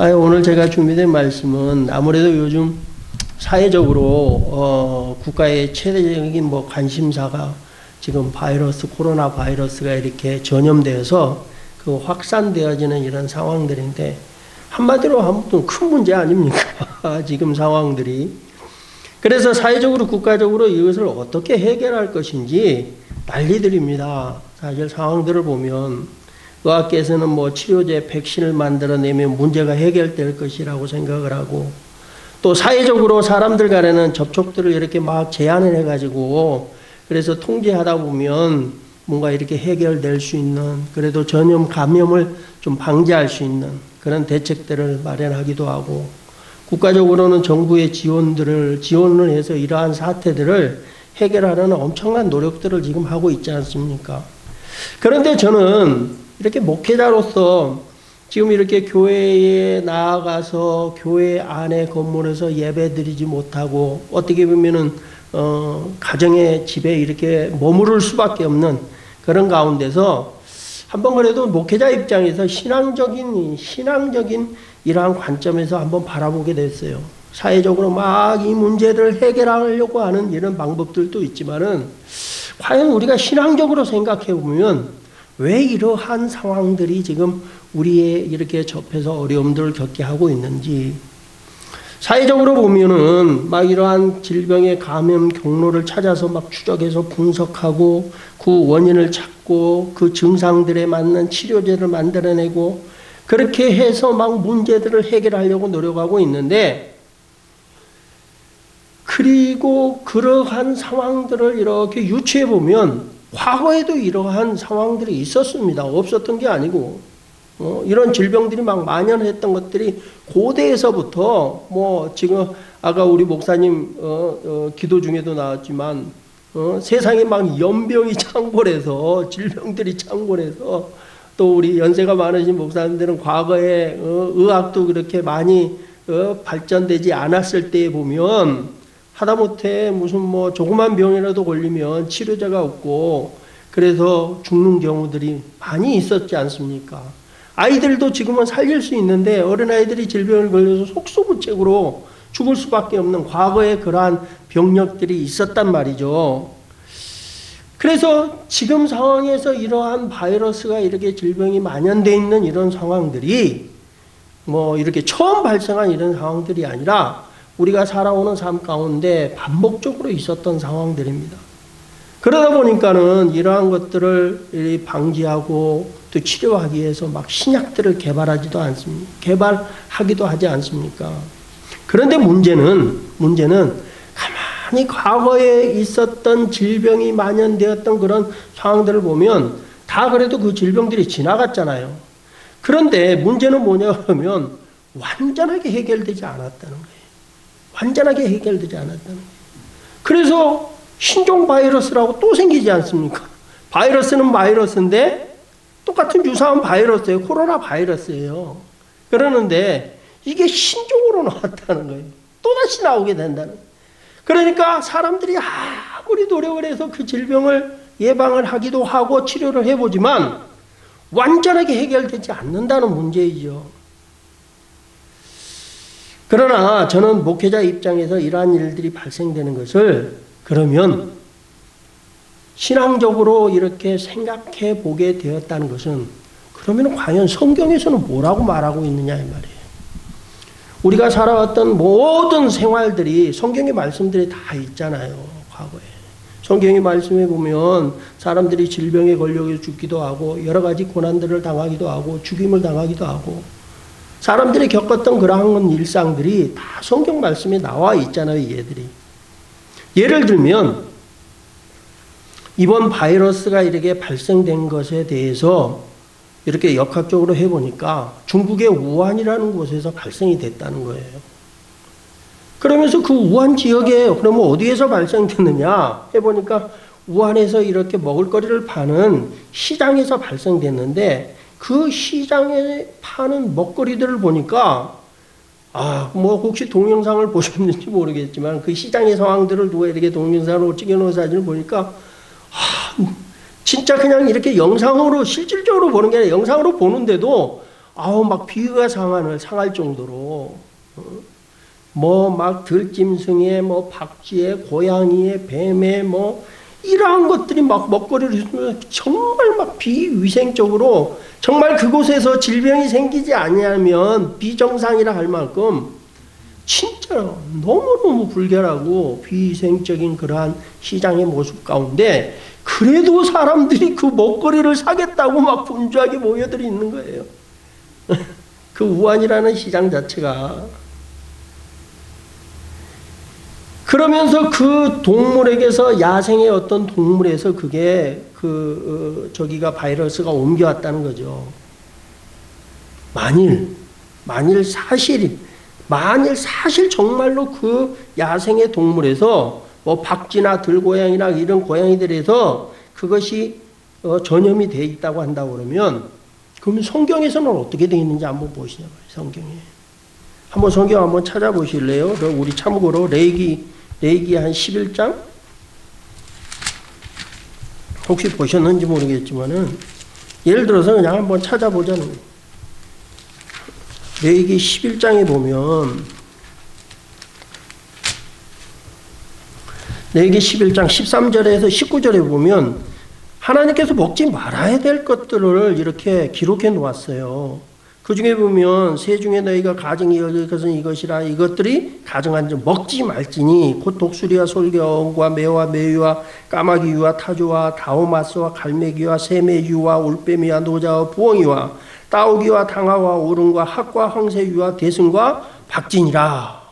아, 오늘 제가 준비된 말씀은 아무래도 요즘 사회적으로 어, 국가의 최대적인 뭐 관심사가 지금 바이러스 코로나 바이러스가 이렇게 전염되어서 그 확산되어지는 이런 상황들인데 한마디로 하면 큰 문제 아닙니까? 지금 상황들이. 그래서 사회적으로 국가적으로 이것을 어떻게 해결할 것인지 난리들입니다. 사실 상황들을 보면 의학계에서는 뭐 치료제 백신을 만들어내면 문제가 해결될 것이라고 생각을 하고 또 사회적으로 사람들 간에는 접촉들을 이렇게 막 제한을 해가지고 그래서 통제하다 보면 뭔가 이렇게 해결될 수 있는 그래도 전염 감염을 좀 방지할 수 있는 그런 대책들을 마련하기도 하고 국가적으로는 정부의 지원들을 지원을 해서 이러한 사태들을 해결하려는 엄청난 노력들을 지금 하고 있지 않습니까? 그런데 저는 이렇게 목회자로서 지금 이렇게 교회에 나아가서 교회 안에 건물에서 예배 드리지 못하고 어떻게 보면은 어, 가정의 집에 이렇게 머무를 수밖에 없는 그런 가운데서 한번 그래도 목회자 입장에서 신앙적인 신앙적인 이러한 관점에서 한번 바라보게 됐어요. 사회적으로 막 이 문제를 해결하려고 하는 이런 방법들도 있지만은 과연 우리가 신앙적으로 생각해 보면 왜 이러한 상황들이 지금 우리의 이렇게 접해서 어려움들을 겪게 하고 있는지. 사회적으로 보면은 막 이러한 질병의 감염 경로를 찾아서 막 추적해서 분석하고 그 원인을 찾고 그 증상들에 맞는 치료제를 만들어내고 그렇게 해서 막 문제들을 해결하려고 노력하고 있는데 그리고 그러한 상황들을 이렇게 유추해 보면 과거에도 이러한 상황들이 있었습니다. 없었던 게 아니고 어, 이런 질병들이 막 만연했던 것들이 고대에서부터 뭐 지금 아까 우리 목사님 어, 어, 기도 중에도 나왔지만 어, 세상에 막 연병이 창궐해서 질병들이 창궐해서 또 우리 연세가 많으신 목사님들은 과거에 어, 의학도 그렇게 많이 어, 발전되지 않았을 때에 보면 하다못해 무슨 뭐 조그만 병이라도 걸리면 치료제가 없고 그래서 죽는 경우들이 많이 있었지 않습니까? 아이들도 지금은 살릴 수 있는데 어린아이들이 질병을 걸려서 속수무책으로 죽을 수밖에 없는 과거에 그러한 병력들이 있었단 말이죠. 그래서 지금 상황에서 이러한 바이러스가 이렇게 질병이 만연돼 있는 이런 상황들이 뭐 이렇게 처음 발생한 이런 상황들이 아니라 우리가 살아오는 삶 가운데 반복적으로 있었던 상황들입니다. 그러다 보니까는 이러한 것들을 방지하고 또 치료하기 위해서 막 신약들을 개발하지도 않습니까? 개발하기도 하지 않습니까? 그런데 문제는, 문제는 가만히 과거에 있었던 질병이 만연되었던 그런 상황들을 보면 다 그래도 그 질병들이 지나갔잖아요. 그런데 문제는 뭐냐 그러면 완전하게 해결되지 않았다는 거예요. 완전하게 해결되지 않았다는. 그래서 신종 바이러스라고 또 생기지 않습니까? 바이러스는 바이러스인데 똑같은 유사한 바이러스예요. 코로나 바이러스예요. 그러는데 이게 신종으로 나왔다는 거예요. 또다시 나오게 된다는 거예요. 그러니까 사람들이 아무리 노력을 해서 그 질병을 예방을 하기도 하고 치료를 해보지만 완전하게 해결되지 않는다는 문제이죠. 그러나 저는 목회자 입장에서 이러한 일들이 발생되는 것을 그러면 신앙적으로 이렇게 생각해 보게 되었다는 것은 그러면 과연 성경에서는 뭐라고 말하고 있느냐 이 말이에요. 우리가 살아왔던 모든 생활들이 성경의 말씀들이 다 있잖아요. 과거에. 성경의 말씀에 보면 사람들이 질병에 걸려 죽기도 하고 여러 가지 고난들을 당하기도 하고 죽임을 당하기도 하고 사람들이 겪었던 그러한 일상들이 다 성경 말씀에 나와 있잖아요, 얘들이. 예를 들면, 이번 바이러스가 이렇게 발생된 것에 대해서 이렇게 역학적으로 해보니까 중국의 우한이라는 곳에서 발생이 됐다는 거예요. 그러면서 그 우한 지역에 그러면 어디에서 발생됐느냐 해보니까 우한에서 이렇게 먹을거리를 파는 시장에서 발생됐는데 그 시장에 파는 먹거리들을 보니까 아, 뭐 혹시 동영상을 보셨는지 모르겠지만 그 시장의 상황들을 누가 이렇게 동영상으로 찍어놓은 사진을 보니까 아, 진짜 그냥 이렇게 영상으로 실질적으로 보는 게 아니라 영상으로 보는데도 아우 막 비가 상하는 상할 정도로 어? 뭐막 들짐승에 뭐 박쥐에 고양이에 뱀에 뭐 이러한 것들이 막 먹거리를 정말 막 비위생적으로 정말 그곳에서 질병이 생기지 아니하면 비정상이라 할 만큼 진짜 너무너무 불결하고 비위생적인 그러한 시장의 모습 가운데 그래도 사람들이 그 먹거리를 사겠다고 막 분주하게 모여들이 있는 거예요. 그 우한이라는 시장 자체가 그러면서 그 동물에게서 야생의 어떤 동물에서 그게 그 어, 저기가 바이러스가 옮겨왔다는 거죠. 만일 만일 사실 만일 사실 정말로 그 야생의 동물에서 뭐 박쥐나 들고양이나 이런 고양이들에서 그것이 어, 전염이 돼 있다고 한다고 그러면 그러면 성경에서는 어떻게 되어 있는지 한번 보시죠. 성경에. 한번 성경 한번 찾아보실래요? 우리 참고로 레기 레기 한 11장? 혹시 보셨는지 모르겠지만은 예를 들어서 그냥 한번 찾아보자는 거예요. 레기 11장에 보면 레기 11장 13절에서 19절에 보면 하나님께서 먹지 말아야 될 것들을 이렇게 기록해 놓았어요. 그 중에 보면 새 중에 너희가 가증이 여길 것은 이것이라 이것들이 가증한 점 먹지 말지니 곧 독수리와 솔겨와 매와 매유와 까마귀와 타조와 다오마스와 갈매기와 새매유와 올빼미와 노자와 부엉이와 따오기와 당하와 오름과 학과 황새유와 대승과 박진이라.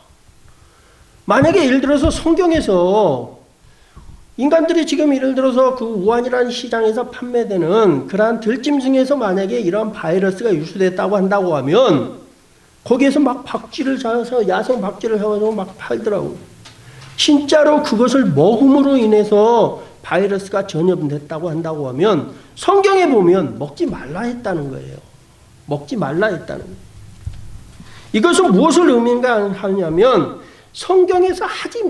만약에 예를 들어서 성경에서 인간들이 지금 예를 들어서 그 우한이라는 시장에서 판매되는 그러한 들짐승에서 만약에 이런 바이러스가 유수됐다고 한다고 하면 거기에서 막 박쥐를 잡아서 야생 박쥐를 잡아서 막 팔더라고. 진짜로 그것을 먹음으로 인해서 바이러스가 전염됐다고 한다고 하면 성경에 보면 먹지 말라 했다는 거예요. 먹지 말라 했다는 거예요. 이것은 무엇을 의미가 하냐면 성경에서 하지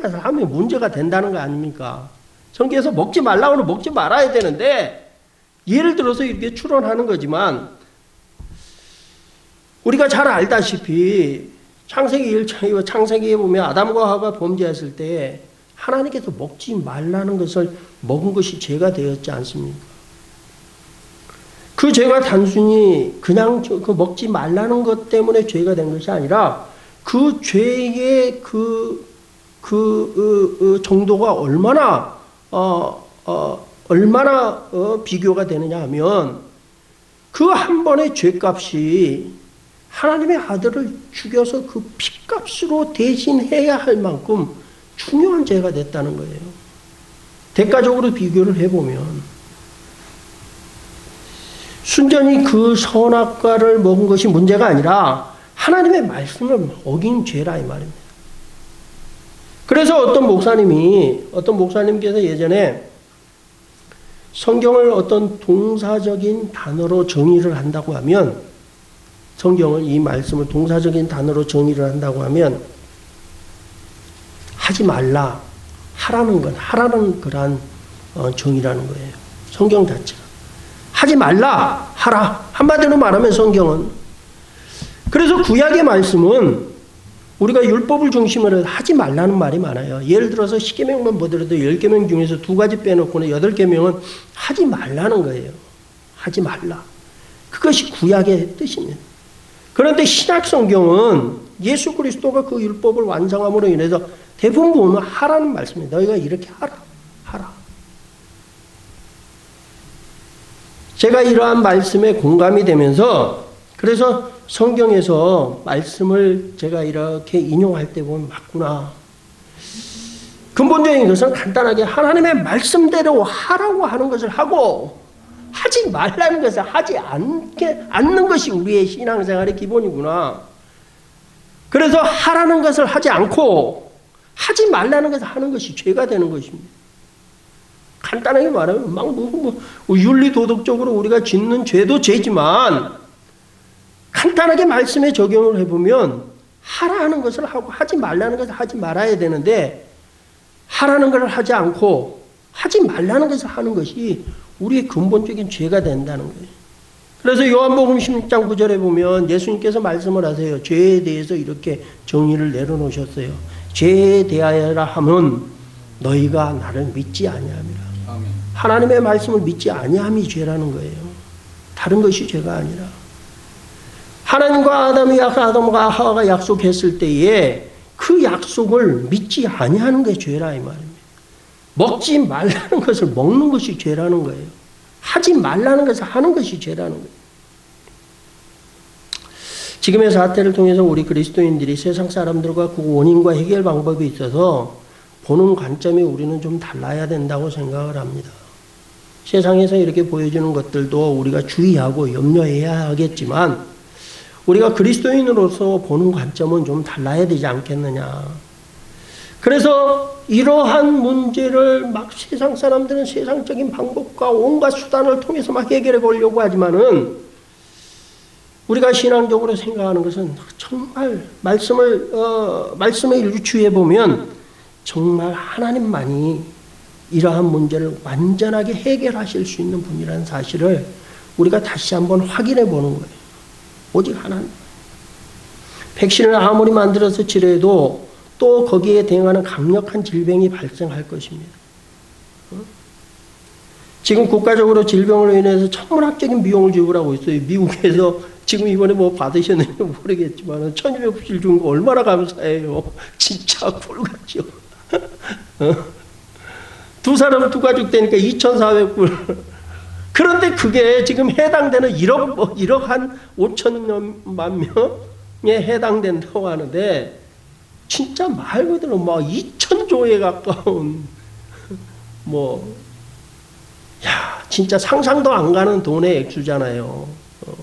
것을 하면 문제가 된다는 거 아닙니까? 성경에서 먹지 말라고 먹지 말아야 되는데 예를 들어서 이렇게 추론하는 거지만 우리가 잘 알다시피 창세기 1장에 창세기에 보면 아담과 하가 범죄했을 때 하나님께서 먹지 말라는 것을 먹은 것이 죄가 되었지 않습니까? 그 죄가 단순히 그냥 그 먹지 말라는 것 때문에 죄가 된 것이 아니라 그 죄의 그, 그, 어, 어, 정도가 얼마나, 어, 어, 얼마나 어, 비교가 되느냐 하면 그 한 번의 죄값이 하나님의 아들을 죽여서 그 피값으로 대신해야 할 만큼 중요한 죄가 됐다는 거예요. 대가적으로 비교를 해보면 순전히 그 선악과를 먹은 것이 문제가 아니라 하나님의 말씀을 어긴 죄라 이 말입니다. 그래서 어떤 목사님이 어떤 목사님께서 예전에 성경을 어떤 동사적인 단어로 정의를 한다고 하면 성경을 이 말씀을 동사적인 단어로 정의를 한다고 하면 하지 말라 하라는 건 하라는 그러한 어, 정의라는 거예요. 성경 자체가 하지 말라 하라 한마디로 말하면 성경은 그래서 구약의 말씀은 우리가 율법을 중심으로 하지 말라는 말이 많아요. 예를 들어서 10계명만 보더라도 10계명 중에서 두 가지 빼놓고는 8계명은 하지 말라는 거예요. 하지 말라. 그것이 구약의 뜻입니다. 그런데 신약 성경은 예수 그리스도가 그 율법을 완성함으로 인해서 대부분 보면 하라는 말씀입니다. 너희가 이렇게 하라. 하라. 제가 이러한 말씀에 공감이 되면서 그래서 성경에서 말씀을 제가 이렇게 인용할 때 보면 맞구나. 근본적인 것은 간단하게 하나님의 말씀대로 하라고 하는 것을 하고 하지 말라는 것을 하지 않게, 않는 것이 우리의 신앙생활의 기본이구나. 그래서 하라는 것을 하지 않고 하지 말라는 것을 하는 것이 죄가 되는 것입니다. 간단하게 말하면 막 뭐, 뭐, 뭐 윤리 도덕적으로 우리가 짓는 죄도 죄지만 간단하게 말씀에 적용을 해보면 하라 하는 것을 하고 하지 말라는 것을 하지 말아야 되는데 하라는 것을 하지 않고 하지 말라는 것을 하는 것이 우리의 근본적인 죄가 된다는 거예요. 그래서 요한복음 16장 9절에 보면 예수님께서 말씀을 하세요. 죄에 대해서 이렇게 정의를 내려놓으셨어요. 죄에 대하여라 하면 너희가 나를 믿지 아니함이라. 하나님의 말씀을 믿지 아니함이 죄라는 거예요. 다른 것이 죄가 아니라. 하나님과 아담이 아담과 하와가 약속했을 때에 그 약속을 믿지 아니하는 게 죄라 이 말입니다. 먹지 말라는 것을 먹는 것이 죄라는 거예요. 하지 말라는 것을 하는 것이 죄라는 거예요. 지금의 사태를 통해서 우리 그리스도인들이 세상 사람들과 그 원인과 해결 방법이 있어서 보는 관점이 우리는 좀 달라야 된다고 생각을 합니다. 세상에서 이렇게 보여주는 것들도 우리가 주의하고 염려해야 하겠지만 우리가 그리스도인으로서 보는 관점은 좀 달라야 되지 않겠느냐. 그래서 이러한 문제를 막 세상 사람들은 세상적인 방법과 온갖 수단을 통해서 막 해결해 보려고 하지만은 우리가 신앙적으로 생각하는 것은 정말 말씀을 어, 말씀에 유추해 보면 정말 하나님만이 이러한 문제를 완전하게 해결하실 수 있는 분이라는 사실을 우리가 다시 한번 확인해 보는 거예요. 오직 하나님. 백신을 아무리 만들어서 치료해도 또 거기에 대응하는 강력한 질병이 발생할 것입니다. 어? 지금 국가적으로 질병으로 인해서 천문학적인 비용을 지불하고 있어요. 미국에서 지금 이번에 뭐 받으셨는지 모르겠지만 1200불 준 거 얼마나 감사해요. 진짜 꿀같죠. 어? 두 사람 두 가족 되니까 2,400불. 그런데 그게 지금 해당되는 1억, 1억 뭐한 5천만 명에 해당된다고 하는데 진짜 말 그대로 막 2천조에 가까운 뭐, 야, 진짜 상상도 안 가는 돈의 액수잖아요. 어.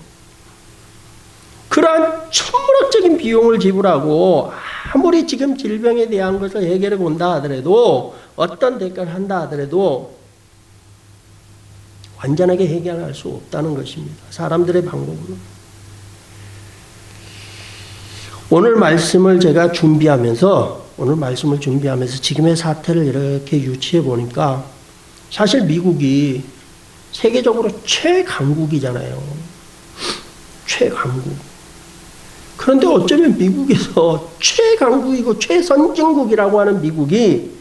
그러한 천문학적인 비용을 지불하고 아무리 지금 질병에 대한 것을 해결해 본다 하더라도 어떤 대가를 한다 하더라도 완전하게 해결할 수 없다는 것입니다. 사람들의 방법으로. 오늘 말씀을 제가 준비하면서 오늘 말씀을 준비하면서 지금의 사태를 이렇게 유치해 보니까 사실 미국이 세계적으로 최강국이잖아요. 최강국. 그런데 어쩌면 미국에서 최강국이고 최선진국이라고 하는 미국이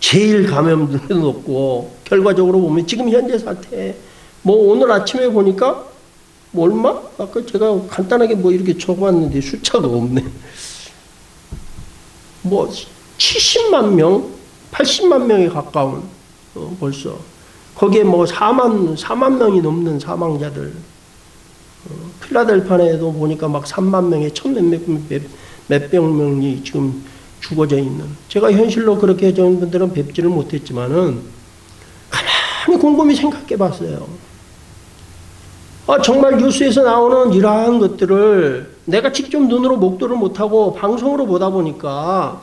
제일 감염률이 높고 결과적으로 보면 지금 현재 사태 뭐 오늘 아침에 보니까 뭐 얼마? 아까 제가 간단하게 뭐 이렇게 적어봤는데 숫자가 없네. 뭐 70만 명, 80만 명에 가까운 어, 벌써 거기에 뭐 4만 4만 명이 넘는 사망자들. 어, 필라델파에도 보니까 막 3만 명에 천몇몇 몇백 명이 지금 죽어져 있는. 제가 현실로 그렇게 해준 분들은 뵙지를 못했지만은 가만히 곰곰이 생각해 봤어요. 아, 정말 뉴스에서 나오는 이러한 것들을 내가 직접 눈으로 목도를 못하고 방송으로 보다 보니까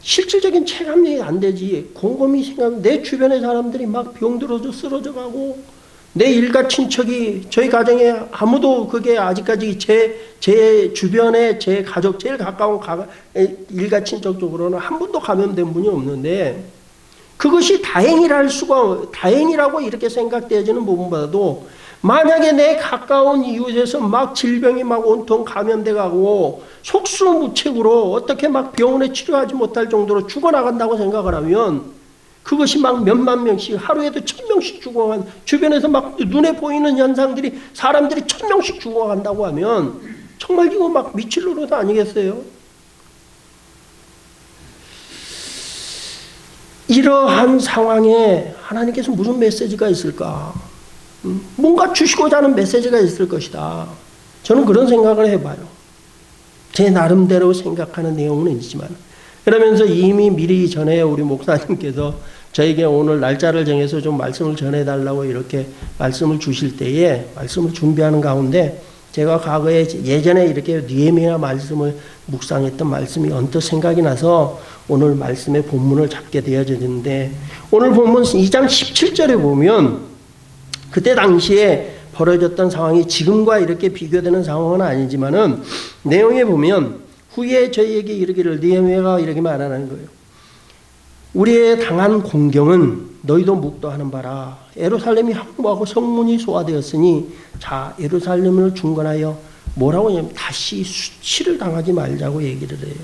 실질적인 체감이 안 되지. 곰곰이 생각, 내 주변의 사람들이 막 병들어져 쓰러져 가고, 내 일가 친척이, 저희 가정에 아무도 그게 아직까지 제, 제 주변에 제 가족, 제일 가까운 가, 일가 친척 쪽으로는 한 분도 감염된 분이 없는데, 그것이 다행이랄 수가, 다행이라고 이렇게 생각되어지는 부분보다도 만약에 내 가까운 이웃에서 막 질병이 막 온통 감염돼 가고 속수무책으로 어떻게 막 병원에 치료하지 못할 정도로 죽어나간다고 생각을 하면 그것이 막 몇만 명씩 하루에도 천 명씩 죽어간 주변에서 막 눈에 보이는 현상들이 사람들이 천 명씩 죽어간다고 하면 정말 이거 막 미칠 노릇 아니겠어요? 이러한 상황에 하나님께서 무슨 메시지가 있을까? 뭔가 주시고자 하는 메시지가 있을 것이다. 저는 그런 생각을 해봐요. 제 나름대로 생각하는 내용은 있지만. 그러면서 이미 미리 전에 우리 목사님께서 저에게 오늘 날짜를 정해서 좀 말씀을 전해달라고 이렇게 말씀을 주실 때에 말씀을 준비하는 가운데 제가 과거에 예전에 이렇게 니에미야 말씀을 묵상했던 말씀이 언뜻 생각이 나서 오늘 말씀의 본문을 잡게 되어졌는데 오늘 본문 2장 17절에 보면 그때 당시에 벌어졌던 상황이 지금과 이렇게 비교되는 상황은 아니지만은 내용에 보면 후에 저희에게 이르기를 니에미아가 이렇게 말하는 거예요. 우리의 당한 공경은 너희도 묵도하는 바라 에루살렘이 항모하고 성문이 소화되었으니 자 에루살렘을 중건하여 뭐라고 하냐면 다시 수치를 당하지 말자고 얘기를 해요.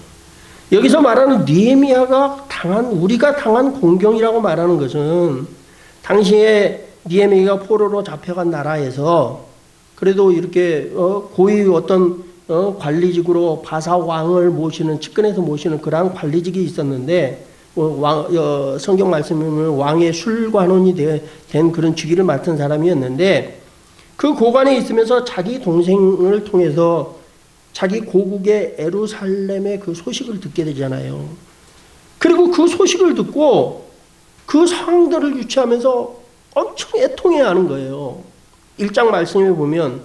여기서 말하는 니에미아가 당한 우리가 당한 공경이라고 말하는 것은 당시에 니에미아가 포로로 잡혀간 나라에서 그래도 이렇게 어, 고위 어떤 어, 관리직으로 바사 왕을 모시는 측근에서 모시는 그러한 관리직이 있었는데 어, 왕, 어, 성경 말씀은 왕의 술관원이 되, 된 그런 주기를 맡은 사람이었는데 그 고관에 있으면서 자기 동생을 통해서 자기 고국의 에루살렘의 그 소식을 듣게 되잖아요. 그리고 그 소식을 듣고 그 상황들을 유치하면서 엄청 애통해 하는 거예요. 1장 말씀에 보면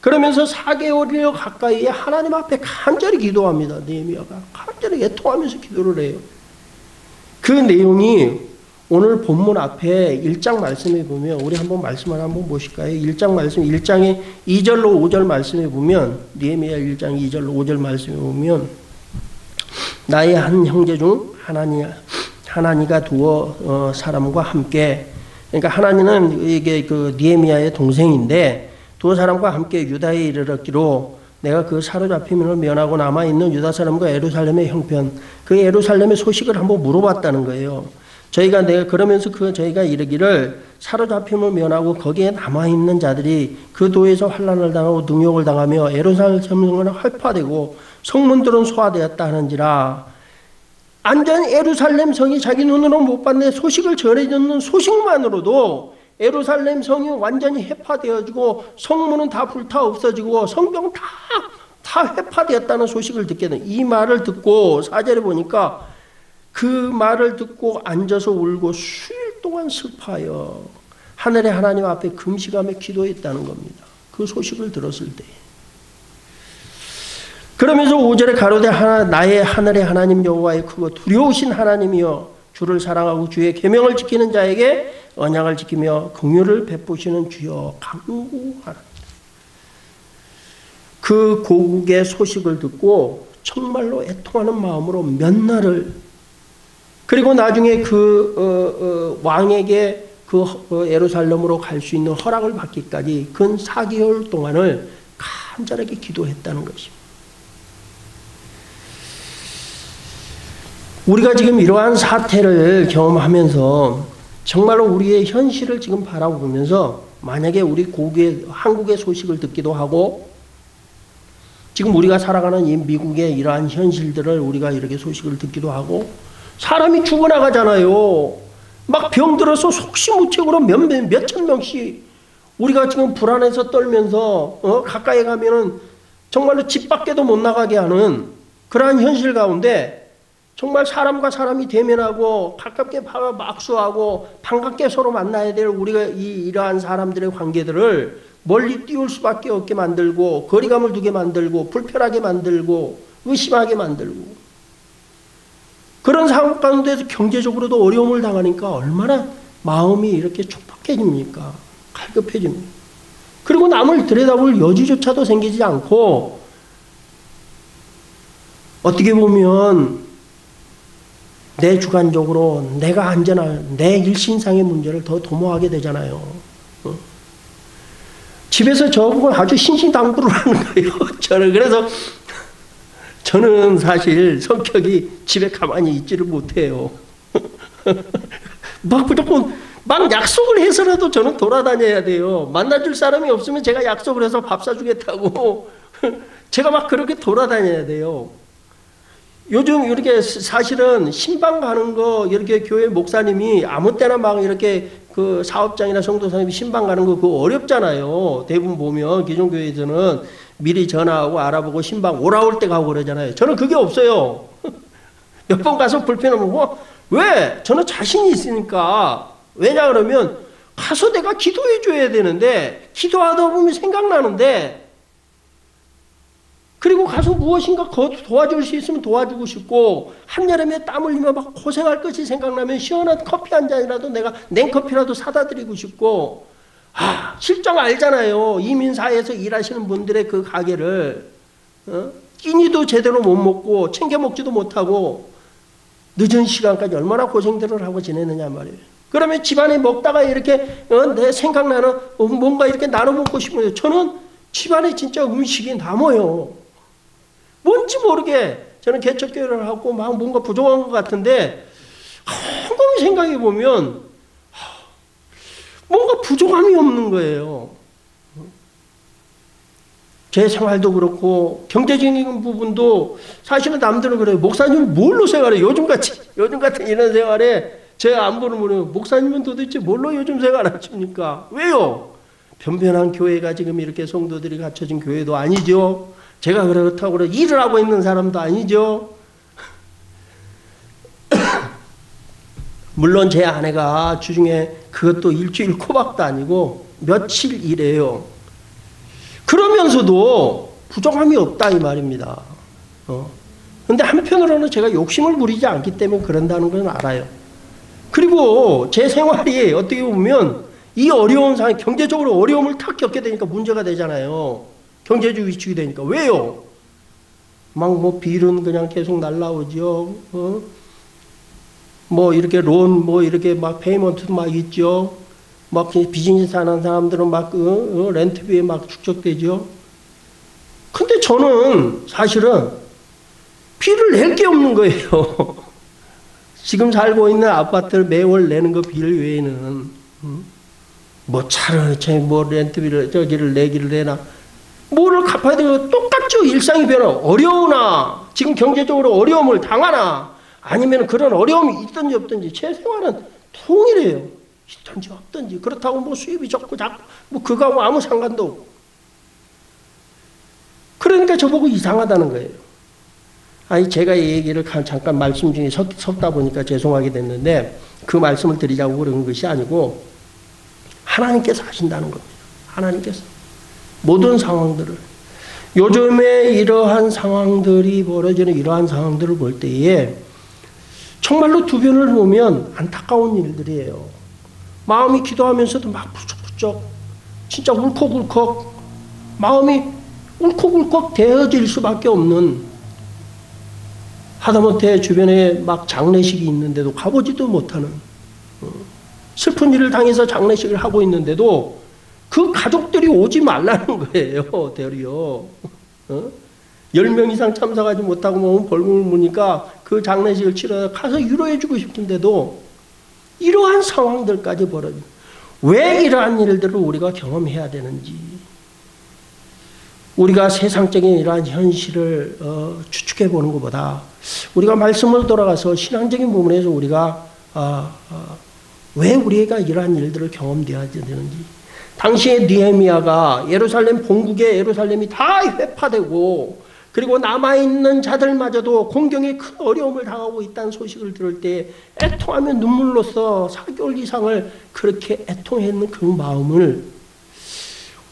그러면서 4개월여 가까이 하나님 앞에 간절히 기도합니다. 네미아가 간절히 애통하면서 기도를 해요. 그 내용이 오늘 본문 앞에 1장 말씀에 보면 우리 한번 말씀을 한번 보실까요? 1장 말씀 1장에 2절로 5절 말씀에 보면 니에미야 1장 2절로 5절 말씀에 보면 나의 한 형제 중 하나니 하나니가 두어 어, 사람과 함께 그러니까 하나님은 이게 그 니에미야의 동생인데 두 사람과 함께 유다에 이르렀기로 내가 그 사로잡힘을 면하고 남아 있는 유다 사람과 에루살렘의 형편 그 에루살렘의 소식을 한번 물어봤다는 거예요. 저희가 내가 그러면서 그 저희가 이르기를 사로잡힘을 면하고 거기에 남아 있는 자들이 그 도에서 환란을 당하고 능욕을 당하며 에루살렘 성은 헐파되고 성문들은 소화되었다 하는지라 안전 에루살렘 성이 자기 눈으로 못 봤는데 소식을 전해주는 소식만으로도 에루살렘 성이 완전히 해파되어지고 성문은 다 불타 없어지고 성경 다, 다 해파되었다는 소식을 듣게 돼. 이 말을 듣고 사절에 보니까 그 말을 듣고 앉아서 울고 수일 동안 슬퍼하여 하늘의 하나님 앞에 금식하며 기도했다는 겁니다. 그 소식을 들었을 때. 그러면서 5절에 가로되 하나, 나의 하늘의 하나님 여호와의 크고 두려우신 하나님이여 주를 사랑하고 주의 계명을 지키는 자에게 언약을 지키며 긍휼을 베푸시는 주여 강구하라. 그 고국의 소식을 듣고 정말로 애통하는 마음으로 몇 날을 그리고 나중에 그 어, 어, 왕에게 그 어, 예루살렘으로 갈 수 있는 허락을 받기까지 근 4개월 동안을 간절하게 기도했다는 것입니다. 우리가 지금 이러한 사태를 경험하면서 정말로 우리의 현실을 지금 바라보면서 만약에 우리 고국의 한국의 소식을 듣기도 하고 지금 우리가 살아가는 이 미국의 이러한 현실들을 우리가 이렇게 소식을 듣기도 하고 사람이 죽어나가잖아요. 막 병들어서 속시무책으로 몇, 몇천 명씩 우리가 지금 불안해서 떨면서 어? 가까이 가면은 정말로 집 밖에도 못 나가게 하는 그러한 현실 가운데 정말 사람과 사람이 대면하고 가깝게 막수하고 반갑게 서로 만나야 될 우리가 이, 이러한 사람들의 관계들을 멀리 띄울 수밖에 없게 만들고 거리감을 두게 만들고 불편하게 만들고 의심하게 만들고 그런 상황 가운데서 경제적으로도 어려움을 당하니까 얼마나 마음이 이렇게 촉박해집니까? 갈급해집니다. 그리고 남을 들여다볼 여지조차도 생기지 않고 어떻게 보면 내 주관적으로 내가 안전한 내 일신상의 문제를 더 도모하게 되잖아요. 어? 집에서 저보고 아주 신신당부를 하는 거예요. 저는 그래서 저는 사실 성격이 집에 가만히 있지를 못해요. 막 무조건 막 약속을 해서라도 저는 돌아다녀야 돼요. 만나줄 사람이 없으면 제가 약속을 해서 밥 사주겠다고 제가 막 그렇게 돌아다녀야 돼요. 요즘 이렇게 사실은 신방 가는 거 이렇게 교회 목사님이 아무 때나 막 이렇게 그 사업장이나 성도사님이 신방 가는 거 그거 어렵잖아요. 대부분 보면 기존 교회에서는 미리 전화하고 알아보고 신방 오라올 때 가고 그러잖아요. 저는 그게 없어요. 몇 번 가서 불편하면 뭐, 왜? 저는 자신이 있으니까. 왜냐 그러면 가서 내가 기도해 줘야 되는데 기도하다 보면 생각나는데 그리고 가서 무엇인가 도와줄 수 있으면 도와주고 싶고 한여름에 땀 흘리면 막 고생할 것이 생각나면 시원한 커피 한 잔이라도 내가 냉커피라도 사다 드리고 싶고 아, 실정 알잖아요. 이민사회에서 일하시는 분들의 그 가게를 어? 끼니도 제대로 못 먹고 챙겨 먹지도 못하고 늦은 시간까지 얼마나 고생들을 하고 지내느냐 말이에요. 그러면 집안에 먹다가 이렇게 어, 내 생각나는 어, 뭔가 이렇게 나눠 먹고 싶은데 저는 집안에 진짜 음식이 남아요. 뭔지 모르게 저는 개척교회를 하고 막 뭔가 부족한 것 같은데 곰곰이 생각해 보면 뭔가 부족함이 없는 거예요. 제 생활도 그렇고 경제적인 부분도 사실은 남들은 그래요. 목사님 뭘로 생활해? 요즘 같이 요즘 같은 이런 생활에 제가 안 보는 분은 목사님은 도대체 뭘로 요즘 생활하십니까? 왜요? 변변한 교회가 지금 이렇게 성도들이 갖춰진 교회도 아니죠. 제가 그렇다고 일을 하고 있는 사람도 아니죠. 물론 제 아내가 주중에 그것도 일주일 코박도 아니고 며칠 일해요. 그러면서도 부족함이 없다 이 말입니다. 어. 근데 한편으로는 제가 욕심을 부리지 않기 때문에 그런다는 건 알아요. 그리고 제 생활이 어떻게 보면 이 어려운 상황, 경제적으로 어려움을 탁 겪게 되니까 문제가 되잖아요. 경제적 위축이 되니까. 왜요? 막 뭐 빌은 그냥 계속 날라오죠. 어? 뭐 이렇게 론, 뭐 이렇게 막 페이먼트도 막 있죠. 막 비즈니스 하는 사람들은 막 어, 어, 렌트비에 막 축적되죠. 근데 저는 사실은 비를 낼 게 없는 거예요. 지금 살고 있는 아파트를 매월 내는 거 빌 외에는 음? 뭐 차를 뭐 렌트비를 저기를 내기를 내나 뭐를 갚아야 되고 똑같죠. 일상이 변화. 어려우나 지금 경제적으로 어려움을 당하나 아니면 그런 어려움이 있든지 없든지 제 생활은 통일해요. 있든지 없든지. 그렇다고 뭐 수입이 적고 작고 뭐 그거하고 아무 상관도 없고. 그러니까 저보고 이상하다는 거예요. 아니 제가 이 얘기를 잠깐 말씀 중에 섞다 보니까 죄송하게 됐는데 그 말씀을 드리자고 그런 것이 아니고 하나님께서 하신다는 겁니다. 하나님께서 모든 상황들을 요즘에 이러한 상황들이 벌어지는 이러한 상황들을 볼 때에 정말로 두 변을 보면 안타까운 일들이에요. 마음이 기도하면서도 막 부쩍부쩍 진짜 울컥울컥 마음이 울컥울컥 되어질 수밖에 없는 하다못해 주변에 막 장례식이 있는데도 가보지도 못하는 어, 슬픈 일을 당해서 장례식을 하고 있는데도 그 가족들이 오지 말라는 거예요, 대리요. 어? 10명 이상 참석하지 못하고 뭐 벌금을 무니까 그 장례식을 치러 가서 위로해주고 싶은데도 이러한 상황들까지 벌어져. 왜 이러한 일들을 우리가 경험해야 되는지. 우리가 세상적인 이러한 현실을 어, 추측해 보는 것보다 우리가 말씀을 돌아가서 신앙적인 부분에서 우리가 어, 어, 왜 우리가 이러한 일들을 경험되어야 되는지 당시에 니에미아가 예루살렘 본국의 예루살렘이 다 회파되고 그리고 남아있는 자들마저도 공경에 큰 어려움을 당하고 있다는 소식을 들을 때 애통하며 눈물로써 4개월 이상을 그렇게 애통했는 그 마음을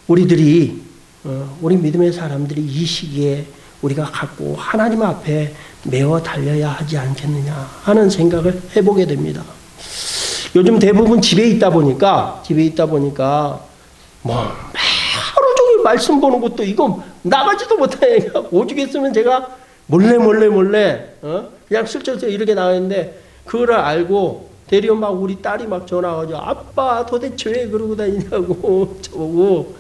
우리들이 어, 우리 믿음의 사람들이 이 시기에 우리가 갖고 하나님 앞에 메워 달려야 하지 않겠느냐 하는 생각을 해보게 됩니다. 요즘 대부분 집에 있다 보니까 집에 있다 보니까 뭐 하루 종일 말씀 보는 것도 이거 나가지도 못하니까 오죽했으면 제가 몰래 몰래 몰래 어? 그냥 슬쩍 이렇게 나왔는데 그거를 알고 대리어 막 우리 딸이 막 전화가지고 아빠 도대체 왜 그러고 다니냐고 저보고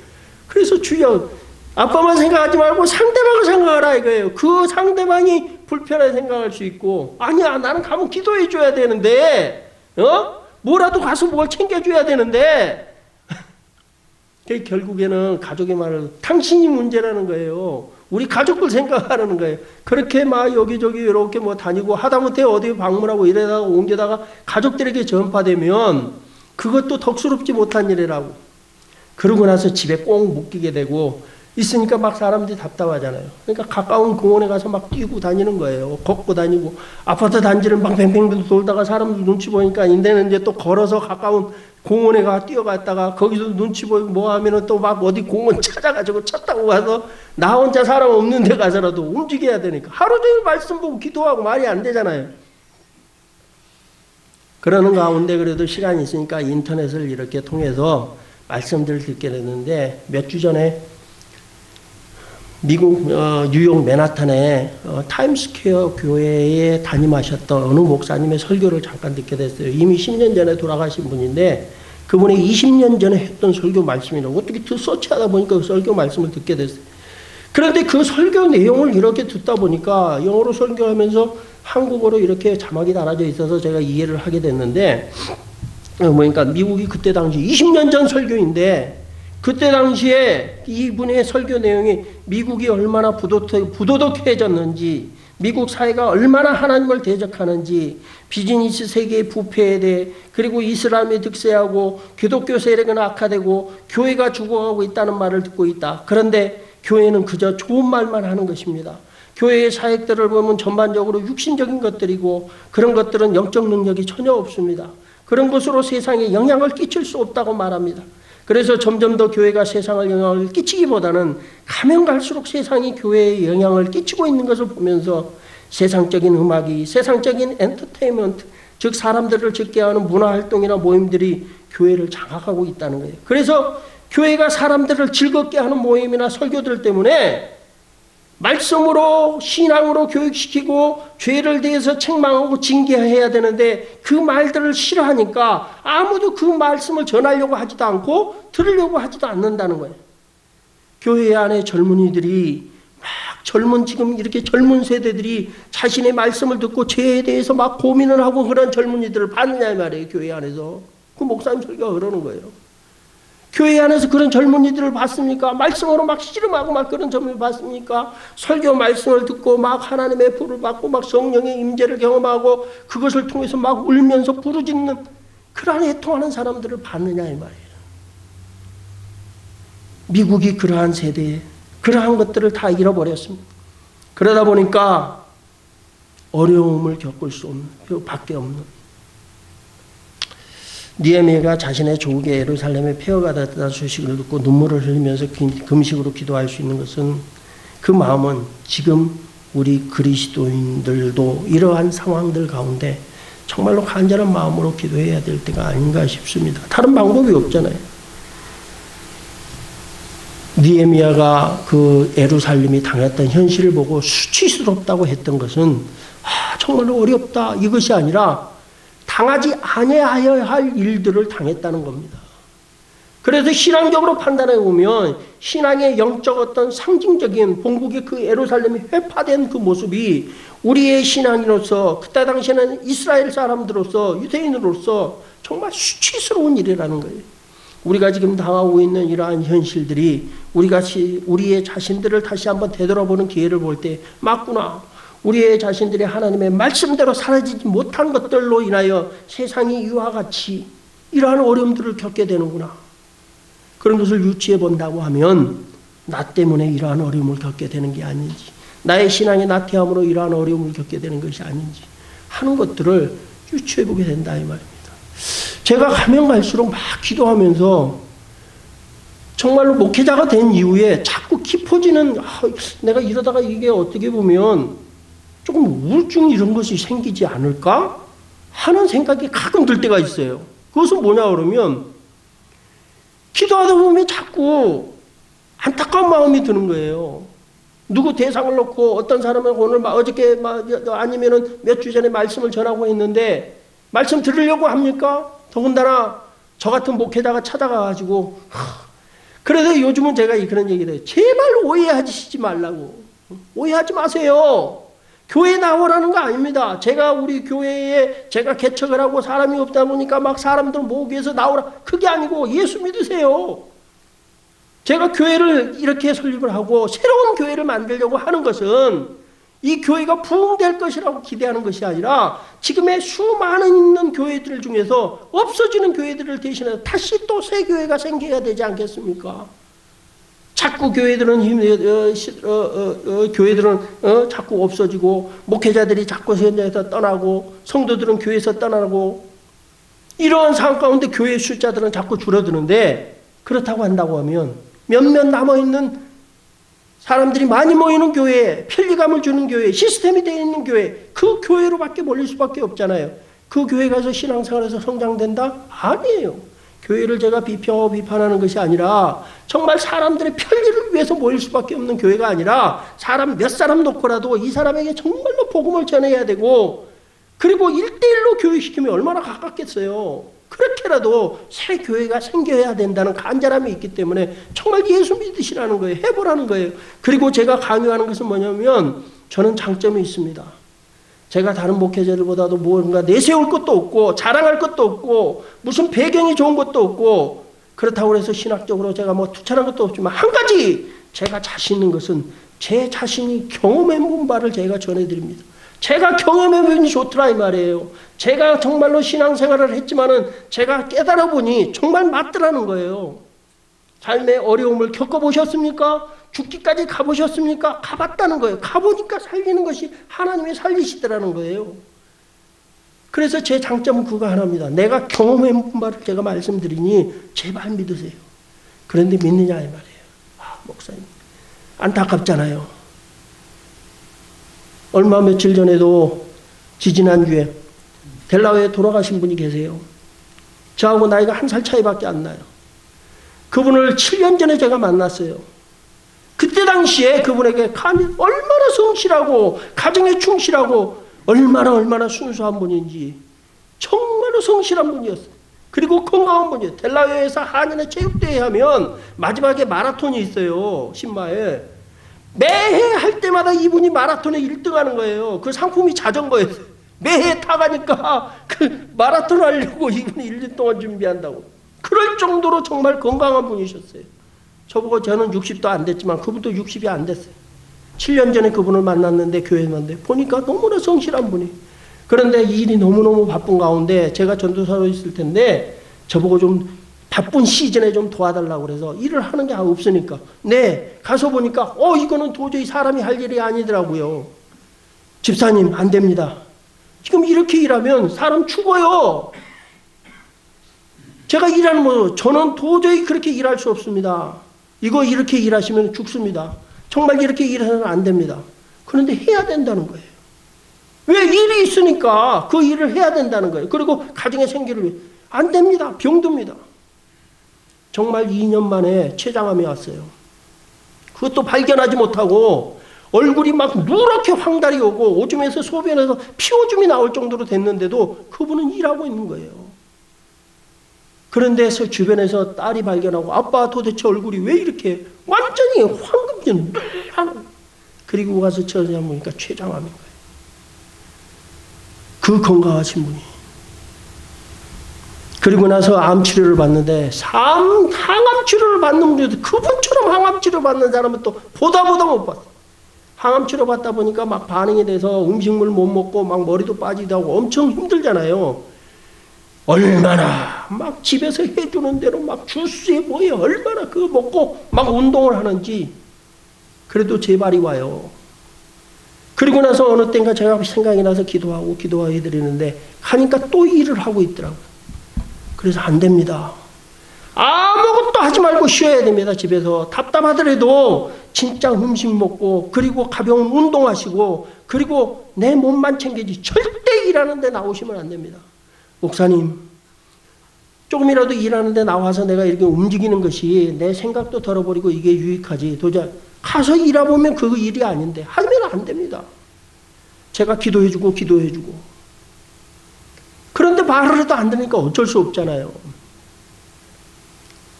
그래서 주여 아빠만 생각하지 말고 상대방을 생각하라 이거예요. 그 상대방이 불편하게 생각할 수 있고 아니야 나는 가면 기도해 줘야 되는데 어 뭐라도 가서 뭘 챙겨줘야 되는데 결국에는 가족의 말을 당신이 문제라는 거예요. 우리 가족들 생각하라는 거예요. 그렇게 막 여기저기 이렇게 뭐 다니고 하다못해 어디 방문하고 이래다가 옮겨다가 가족들에게 전파되면 그것도 덕스럽지 못한 일이라고. 그러고 나서 집에 꼭 묶이게 되고 있으니까 막 사람들이 답답하잖아요. 그러니까 가까운 공원에 가서 막 뛰고 다니는 거예요. 걷고 다니고 아파트 단지를 막 뱅뱅 돌다가 사람들 눈치 보니까 인데는 이제 또 걸어서 가까운 공원에 가 뛰어갔다가 거기서 눈치 보이고 뭐 하면은 또 막 어디 공원 찾아가지고 쳤다고 가서 나 혼자 사람 없는 데 가서라도 움직여야 되니까 하루 종일 말씀 보고 기도하고 말이 안 되잖아요. 그러는 가운데 그래도 시간이 있으니까 인터넷을 이렇게 통해서 말씀들을 듣게 됐는데 몇 주 전에 미국 어, 뉴욕 맨하탄에 어, 타임스퀘어 교회에 담임하셨던 어느 목사님의 설교를 잠깐 듣게 됐어요. 이미 10년 전에 돌아가신 분인데 그분이 20년 전에 했던 설교 말씀이라고 어떻게 서치하다 보니까 그 설교 말씀을 듣게 됐어요. 그런데 그 설교 내용을 이렇게 듣다 보니까 영어로 설교하면서 한국어로 이렇게 자막이 달아져 있어서 제가 이해를 하게 됐는데 어, 그러니까 미국이 그때 당시 20년 전 설교인데 그때 당시에 이분의 설교 내용이 미국이 얼마나 부도덕 해졌는지 미국 사회가 얼마나 하나님을 대적하는지 비즈니스 세계의 부패에 대해 그리고 이슬람이 득세하고 기독교 세력은 악화되고 교회가 죽어가고 있다는 말을 듣고 있다. 그런데 교회는 그저 좋은 말만 하는 것입니다. 교회의 사역들을 보면 전반적으로 육신적인 것들이고 그런 것들은 영적 능력이 전혀 없습니다. 그런 것으로 세상에 영향을 끼칠 수 없다고 말합니다. 그래서 점점 더 교회가 세상을 영향을 끼치기보다는 가면 갈수록 세상이 교회에 영향을 끼치고 있는 것을 보면서 세상적인 음악이 세상적인 엔터테인먼트 즉 사람들을 즐게 하는 문화 활동이나 모임들이 교회를 장악하고 있다는 거예요. 그래서 교회가 사람들을 즐겁게 하는 모임이나 설교들 때문에 말씀으로 신앙으로 교육시키고 죄를 대해서 책망하고 징계해야 되는데 그 말들을 싫어하니까 아무도 그 말씀을 전하려고 하지도 않고 들으려고 하지도 않는다는 거예요. 교회 안에 젊은이들이 막 젊은 지금 이렇게 젊은 세대들이 자신의 말씀을 듣고 죄에 대해서 막 고민을 하고 그런 젊은이들을 봤느냐 말이에요. 교회 안에서. 그 목사님 설교가 그러는 거예요. 교회 안에서 그런 젊은이들을 봤습니까? 말씀으로 막 씨름하고 막 그런 젊은이 봤습니까? 설교 말씀을 듣고 막 하나님의 불을 받고 막 성령의 임재를 경험하고 그것을 통해서 막 울면서 부르짖는 그러한 애통하는 사람들을 봤느냐 이 말이에요. 미국이 그러한 세대에 그러한 것들을 다 잃어버렸습니다. 그러다 보니까 어려움을 겪을 수 없는, 그 밖에 없는 니에미가 자신의 조국의 예루살렘에 폐허가 소식을 듣고 눈물을 흘리면서 금식으로 기도할 수 있는 것은 그 마음은 지금 우리 그리스도인들도 이러한 상황들 가운데 정말로 간절한 마음으로 기도해야 될 때가 아닌가 싶습니다. 다른 방법이 없잖아요. 니에미아가 그 에루살렘이 당했던 현실을 보고 수치스럽다고 했던 것은 아, 정말로 어렵다 이것이 아니라 당하지 아니하여야 할 일들을 당했다는 겁니다. 그래서 신앙적으로 판단해 보면 신앙의 영적 어떤 상징적인 본국의 그 에루살렘이 회파된 그 모습이 우리의 신앙인으로서 그때 당시에는 이스라엘 사람들로서 유대인으로서 정말 수치스러운 일이라는 거예요. 우리가 지금 당하고 있는 이러한 현실들이 우리가 우리의 자신들을 다시 한번 되돌아보는 기회를 볼 때 맞구나. 우리의 자신들이 하나님의 말씀대로 사라지지 못한 것들로 인하여 세상이 이와 같이 이러한 어려움들을 겪게 되는구나. 그런 것을 유치해 본다고 하면 나 때문에 이러한 어려움을 겪게 되는 게 아닌지, 나의 신앙의 나태함으로 이러한 어려움을 겪게 되는 것이 아닌지 하는 것들을 유추해 보게 된다 이 말입니다. 제가 가면 갈수록 막 기도하면서 정말로 목회자가 된 이후에 자꾸 깊어지는 아, 내가 이러다가 이게 어떻게 보면 조금 우울증 이런 것이 생기지 않을까 하는 생각이 가끔 들 때가 있어요. 그것은 뭐냐 그러면 기도하다 보면 자꾸 안타까운 마음이 드는 거예요. 누구 대상을 놓고 어떤 사람은 오늘 어저께 아니면은 몇 주 전에 말씀을 전하고 있는데 말씀 들으려고 합니까? 더군다나 저 같은 목회자가 찾아가가지고 그래서 요즘은 제가 그런 얘기를 해요. 제발 오해하지 말라고 오해하지 마세요. 교회 나오라는 거 아닙니다. 제가 우리 교회에 제가 개척을 하고 사람이 없다 보니까 막 사람들 모으기 위해서 나오라. 그게 아니고 예수 믿으세요. 제가 교회를 이렇게 설립을 하고 새로운 교회를 만들려고 하는 것은 이 교회가 부흥될 것이라고 기대하는 것이 아니라 지금의 수많은 있는 교회들 중에서 없어지는 교회들을 대신해서 다시 또 새 교회가 생겨야 되지 않겠습니까? 자꾸 교회들은 힘, 어, 어, 어, 어, 교회들은 어, 자꾸 없어지고 목회자들이 자꾸 현장에서 떠나고 성도들은 교회에서 떠나고 이러한 상황 가운데 교회 숫자들은 자꾸 줄어드는데 그렇다고 한다고 하면 몇몇 남아 있는 사람들이 많이 모이는 교회, 편리감을 주는 교회, 시스템이 되어 있는 교회, 그 교회로밖에 몰릴 수밖에 없잖아요. 그 교회 가서 신앙생활에서 성장된다? 아니에요. 교회를 제가 비평하고 비판하는 것이 아니라 정말 사람들의 편리를 위해서 모일 수밖에 없는 교회가 아니라 사람 몇 사람 놓고라도 이 사람에게 정말로 복음을 전해야 되고 그리고 일대일로 교육시키면 얼마나 가깝겠어요. 그렇게라도 새 교회가 생겨야 된다는 간절함이 있기 때문에 정말 예수 믿으시라는 거예요. 해보라는 거예요. 그리고 제가 강요하는 것은 뭐냐면 저는 장점이 있습니다. 제가 다른 목회자들보다도 뭔가 내세울 것도 없고 자랑할 것도 없고 무슨 배경이 좋은 것도 없고 그렇다고 해서 신학적으로 제가 뭐 투철한 것도 없지만 한 가지 제가 자신 있는 것은 제 자신이 경험해 본 바를 제가 전해드립니다. 제가 경험해 보니 좋더라 이 말이에요. 제가 정말로 신앙생활을 했지만은 제가 깨달아 보니 정말 맞더라는 거예요. 삶의 어려움을 겪어보셨습니까? 죽기까지 가보셨습니까? 가봤다는 거예요. 가보니까 살리는 것이 하나님이 살리시더라는 거예요. 그래서 제 장점은 그거 하나입니다. 내가 경험해 본 바를 제가 말씀드리니 제발 믿으세요. 그런데 믿느냐 이 말이에요. 아, 목사님. 안타깝잖아요. 얼마 며칠 전에도 지지난주에 델라웨에 돌아가신 분이 계세요. 저하고 나이가 한 살 차이밖에 안 나요. 그분을 7년 전에 제가 만났어요. 그때 당시에 그분에게 감히 얼마나 성실하고 가정에 충실하고 얼마나 얼마나 순수한 분인지 정말로 성실한 분이었어요. 그리고 건강한 분이에요. 델라웨에서 한인의 체육대회 하면 마지막에 마라톤이 있어요. 신마에. 매해 할 때마다 이분이 마라톤에 1등 하는 거예요. 그 상품이 자전거였어요. 매해 타가니까 그 마라톤 하려고 이분이 1년 동안 준비한다고. 그럴 정도로 정말 건강한 분이셨어요. 저보고 저는 60도 안 됐지만 그분도 60이 안 됐어요. 7년 전에 그분을 만났는데 교회 만데 보니까 너무나 성실한 분이. 그런데 일이 너무너무 바쁜 가운데 제가 전도사로 있을 텐데 저보고 좀 바쁜 시즌에 좀 도와달라고 그래서 일을 하는 게 없으니까 네 가서 보니까 어 이거는 도저히 사람이 할 일이 아니더라고요. 집사님 안 됩니다. 지금 이렇게 일하면 사람 죽어요. 제가 일하는 뭐 저는 도저히 그렇게 일할 수 없습니다. 이거 이렇게 일하시면 죽습니다. 정말 이렇게 일하면 안 됩니다. 그런데 해야 된다는 거예요. 왜 일이 있으니까 그 일을 해야 된다는 거예요. 그리고 가정의 생계를 위해 안 됩니다. 병듭니다. 정말 2년 만에 췌장암이 왔어요. 그것도 발견하지 못하고 얼굴이 막 누렇게 황달이 오고 오줌에서 소변에서 피오줌이 나올 정도로 됐는데도 그분은 일하고 있는 거예요. 그런데 주변에서 딸이 발견하고 아빠 도대체 얼굴이 왜 이렇게 완전히 황금전 그리고 가서 찾아보니까 췌장암인 거예요. 그 건강하신 분이. 그리고 나서 암 치료를 받는데 삼 항암 치료를 받는 분도 그분처럼 항암 치료 받는 사람은 또 보다 보다 못 봤어. 항암 치료 받다 보니까 막 반응이 돼서 음식물 못 먹고 막 머리도 빠지다 고 엄청 힘들잖아요. 얼마나 막 집에서 해주는 대로 막 주스에 보여 얼마나 그 먹고 막 운동을 하는지 그래도 제발이 와요. 그리고 나서 어느 땐가 제가 생각이 나서 기도하고 기도하고 해드리는데 하니까 또 일을 하고 있더라고요. 그래서 안 됩니다. 아무것도 하지 말고 쉬어야 됩니다. 집에서 답답하더라도 진짜 음식 먹고 그리고 가벼운 운동하시고 그리고 내 몸만 챙기지 절대 일하는데 나오시면 안 됩니다. 목사님 조금이라도 일하는데 나와서 내가 이렇게 움직이는 것이 내 생각도 덜어버리고 이게 유익하지 도저히 가서 일해보면 그 일이 아닌데 하면 안 됩니다. 제가 기도해주고 기도해주고 그런데 말을 해도 안 되니까 어쩔 수 없잖아요.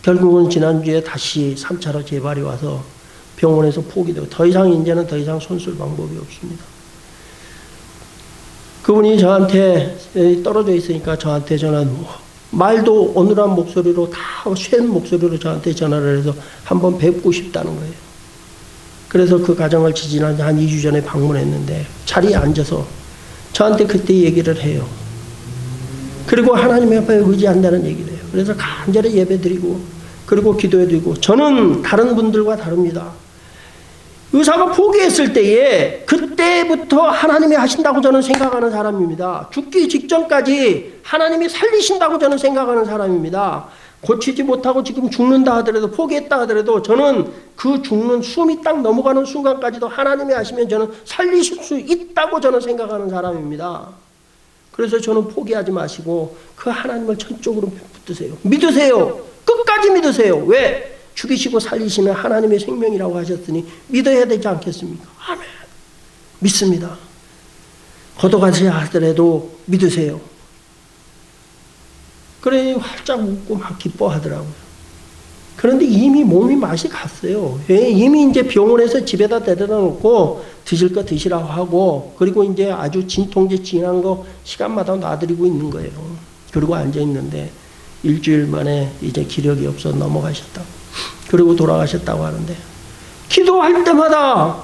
결국은 지난주에 다시 3차로 재발이 와서 병원에서 포기되고 더 이상 이제는 더 이상 손쓸 방법이 없습니다. 그분이 저한테 떨어져 있으니까 저한테 전화 말도 어눌한 목소리로 다쉔 목소리로 저한테 전화를 해서 한번 뵙고 싶다는 거예요. 그래서 그 가정을 지지난 한 2주 전에 방문했는데 자리에 앉아서 저한테 그때 얘기를 해요. 그리고 하나님 앞에 의지한다는 얘기를 해요. 그래서 간절히 예배드리고 그리고 기도해드리고 저는 다른 분들과 다릅니다. 의사가 포기했을 때에 그때부터 하나님이 하신다고 저는 생각하는 사람입니다. 죽기 직전까지 하나님이 살리신다고 저는 생각하는 사람입니다. 고치지 못하고 지금 죽는다 하더라도 포기했다 하더라도 저는 그 죽는 숨이 딱 넘어가는 순간까지도 하나님이 하시면 저는 살리실 수 있다고 저는 생각하는 사람입니다. 그래서 저는 포기하지 마시고 그 하나님을 전적으로 붙드세요. 믿으세요. 끝까지 믿으세요. 왜? 죽이시고 살리시는 하나님의 생명이라고 하셨으니 믿어야 되지 않겠습니까? 아멘. 믿습니다. 거둬가지 하더라도 믿으세요. 그래 활짝 웃고 막 기뻐하더라고요. 그런데 이미 몸이 맛이 갔어요. 왜? 이미 이제 병원에서 집에다 데려다 놓고 드실 거 드시라고 하고 그리고 이제 아주 진통제 진한 거 시간마다 놔드리고 있는 거예요. 그리고 앉아 있는데 일주일 만에 이제 기력이 없어 넘어가셨다고. 그리고 돌아가셨다고 하는데 기도할 때마다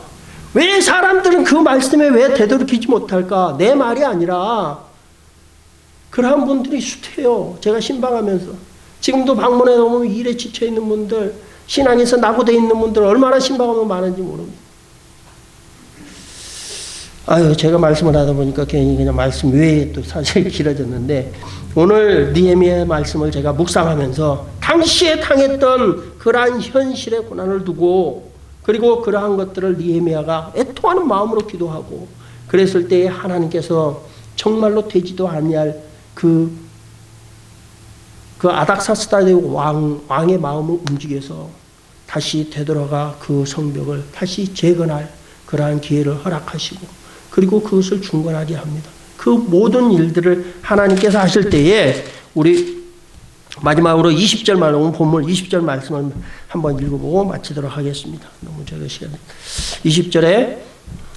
왜 사람들은 그 말씀에 왜 되돌이키지 못할까? 내 말이 아니라 그러한 분들이 숱해요. 제가 신방하면서. 지금도 방문해 오면 일에 지쳐 있는 분들, 신앙에서 낙오되어 있는 분들 얼마나 신방하면 많은지 모릅니다. 아유, 제가 말씀을 하다 보니까 괜히 그냥 말씀 외에 또 사실 길어졌는데, 오늘 니에미의 말씀을 제가 묵상하면서 당시에 당했던 그러한 현실의 고난을 두고, 그리고 그러한 것들을 니에미아가 애통하는 마음으로 기도하고, 그랬을 때에 하나님께서 정말로 되지도 아니할 그, 그 아닥사스다의 왕, 왕의 마음을 움직여서 다시 되돌아가 그 성벽을 다시 재건할 그러한 기회를 허락하시고 그리고 그것을 중건하게 합니다. 그 모든 일들을 하나님께서 하실 때에 우리 마지막으로 20절 말 오늘 본문 20절 말씀을 한번 읽어보고 마치도록 하겠습니다. 너무 제가 시간 20절에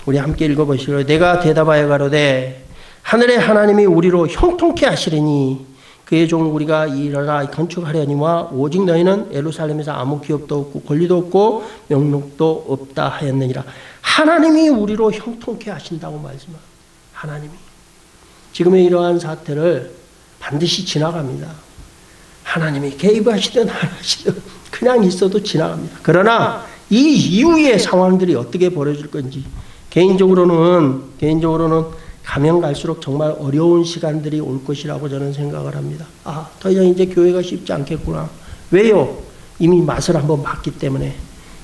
우리 함께 읽어보시죠. 내가 대답하여 가로되 하늘의 하나님이 우리로 형통케 하시리니 그의 종 우리가 일하라 건축하려니와 오직 너희는 예루살렘에서 아무 기업도 없고 권리도 없고 명록도 없다 하였느니라. 하나님이 우리로 형통케 하신다고 말씀하 하나님이. 지금의 이러한 사태를 반드시 지나갑니다. 하나님이 개입하시든 안 하시든 그냥 있어도 지나갑니다. 그러나 이 이후의 상황들이 어떻게 벌어질 건지 개인적으로는 개인적으로는 가면 갈수록 정말 어려운 시간들이 올 것이라고 저는 생각을 합니다. 아, 더 이상 이제 교회가 쉽지 않겠구나. 왜요? 이미 맛을 한번 봤기 때문에.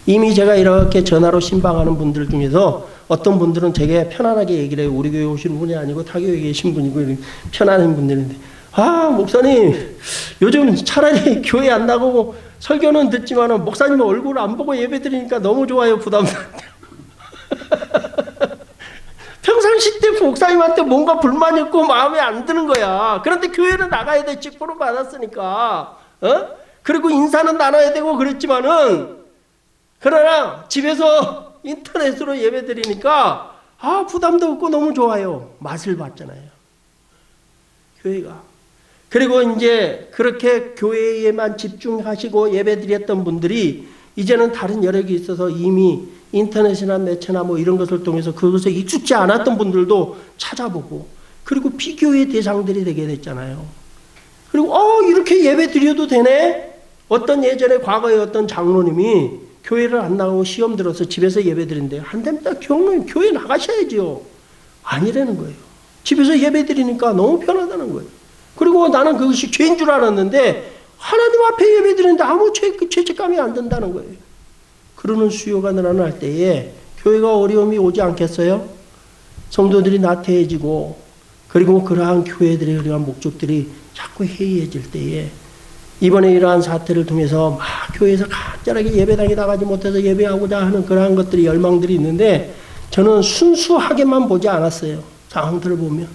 이미 제가 이렇게 전화로 신방하는 분들 중에서 어떤 분들은 되게 편안하게 얘기를 해요. 우리 교회 오시는 분이 아니고 타교에 계신 분이고 편안한 분들인데. 아, 목사님, 요즘 차라리 교회 안 나가고 설교는 듣지만 목사님 얼굴 안 보고 예배 드리니까 너무 좋아요. 부담스럽게. 평상시 때 목사님한테 뭔가 불만이 있고 마음에 안 드는 거야. 그런데 교회는 나가야 돼. 직분을 받았으니까. 어? 그리고 인사는 나눠야 되고 그랬지만은 그러나 집에서 인터넷으로 예배 드리니까 아, 부담도 없고 너무 좋아요. 맛을 봤잖아요. 교회가. 그리고 이제 그렇게 교회에만 집중하시고 예배 드렸던 분들이 이제는 다른 여력이 있어서 이미 인터넷이나 매체나 뭐 이런 것을 통해서 그것에 익숙지 않았던 분들도 찾아보고 그리고 비교의 대상들이 되게 됐잖아요. 그리고 어 이렇게 예배 드려도 되네. 어떤 예전에 과거에 어떤 장로님이 교회를 안 나가고 시험 들어서 집에서 예배 드린대. 안 됩니다. 교회 교회 나가셔야죠. 아니라는 거예요. 집에서 예배 드리니까 너무 편하다는 거예요. 그리고 나는 그것이 죄인 줄 알았는데 하나님 앞에 예배 드리는데 아무 죄, 죄책감이 안 든다는 거예요. 그러는 수요가 늘어날 때에 교회가 어려움이 오지 않겠어요? 성도들이 나태해지고 그리고 그러한 교회들의 그러한 목적들이 자꾸 해이해질 때에 이번에 이러한 사태를 통해서 막 교회에서 간절하게 예배당에 나가지 못해서 예배하고자 하는 그러한 것들이 열망들이 있는데 저는 순수하게만 보지 않았어요. 상황들을 보면.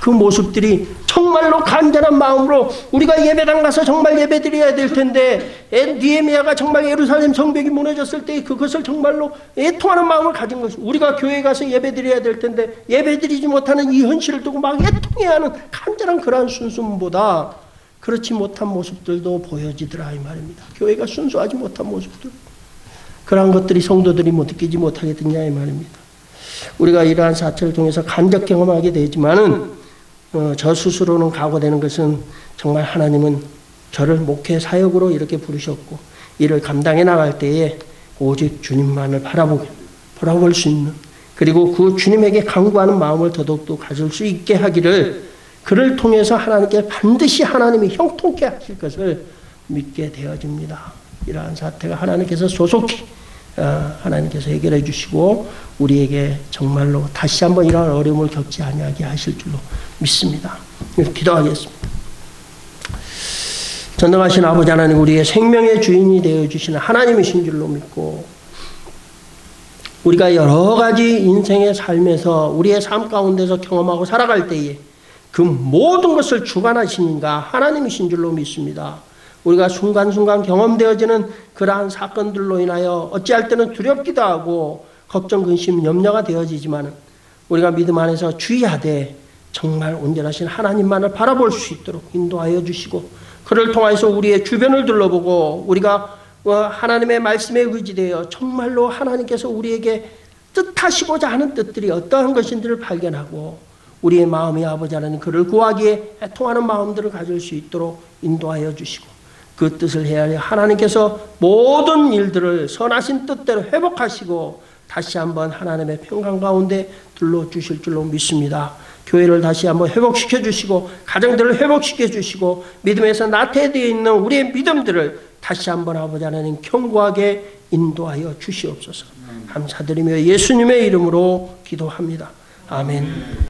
그 모습들이 정말로 간절한 마음으로 우리가 예배당 가서 정말 예배 드려야 될 텐데 니에미아가 정말 예루살렘 성벽이 무너졌을 때 그것을 정말로 애통하는 마음을 가진 것이 우리가 교회 가서 예배 드려야 될 텐데 예배 드리지 못하는 이 현실을 두고 막 애통해야 하는 간절한 그러한 순수보다 그렇지 못한 모습들도 보여지더라 이 말입니다. 교회가 순수하지 못한 모습들 그러한 것들이 성도들이 못 느끼지 못하게 됐냐 이 말입니다. 우리가 이러한 사체를 통해서 간접 경험하게 되지만은 어, 저 스스로는 각오되는 것은 정말 하나님은 저를 목회 사역으로 이렇게 부르셨고 이를 감당해 나갈 때에 오직 주님만을 바라보게 바라볼 수 있는 그리고 그 주님에게 강구하는 마음을 더더욱더 가질 수 있게 하기를 그를 통해서 하나님께 반드시 하나님이 형통케 하실 것을 믿게 되어집니다. 이러한 사태가 하나님께서 소속히 어, 하나님께서 해결해 주시고 우리에게 정말로 다시 한번 이러한 어려움을 겪지 아니하게 하실 줄로 믿습니다. 기도하겠습니다. 전능하신 아버지 하나님 우리의 생명의 주인이 되어 주시는 하나님이신 줄로 믿고 우리가 여러 가지 인생의 삶에서 우리의 삶 가운데서 경험하고 살아갈 때에 그 모든 것을 주관하시는가 하나님이신 줄로 믿습니다. 우리가 순간순간 경험되어지는 그러한 사건들로 인하여 어찌할 때는 두렵기도 하고 걱정, 근심, 염려가 되어지지만 우리가 믿음 안에서 주의하되 정말 온전하신 하나님만을 바라볼 수 있도록 인도하여 주시고 그를 통해서 우리의 주변을 둘러보고 우리가 어, 하나님의 말씀에 의지되어 정말로 하나님께서 우리에게 뜻하시고자 하는 뜻들이 어떠한 것인지를 발견하고 우리의 마음이 아버지 하나님 그를 구하기에 애통하는 마음들을 가질 수 있도록 인도하여 주시고 그 뜻을 해야 하나님께서 모든 일들을 선하신 뜻대로 회복하시고 다시 한번 하나님의 평강 가운데 둘러 주실 줄로 믿습니다. 교회를 다시 한번 회복시켜 주시고 가정들을 회복시켜 주시고 믿음에서 나태되어 있는 우리의 믿음들을 다시 한번 아버지 하나님 견고하게 인도하여 주시옵소서. 감사드리며 예수님의 이름으로 기도합니다. 아멘.